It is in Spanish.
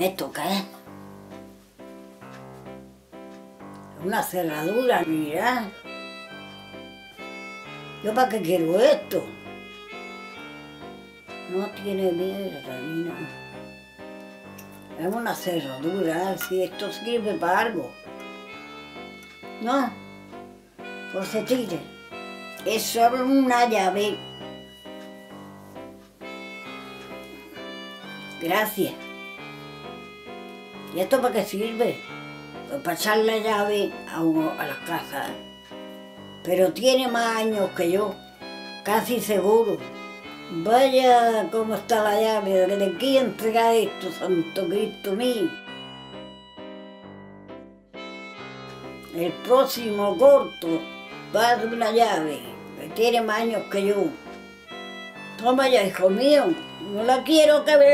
¿Esto qué es? Una cerradura, mira. ¿Yo para qué quiero esto? No tiene mierda ni. Es una cerradura, si esto sirve para algo. No, pues se tire. Es solo una llave. Gracias. ¿Y esto para qué sirve? Pues para echar la llave a, uno, a las casas. Pero tiene más años que yo, casi seguro. Vaya cómo está la llave, ¿de quién entrega esto, Santo Cristo mío? El próximo corto va a dar una llave, que tiene más años que yo. Toma ya, hijo mío, no la quiero que me...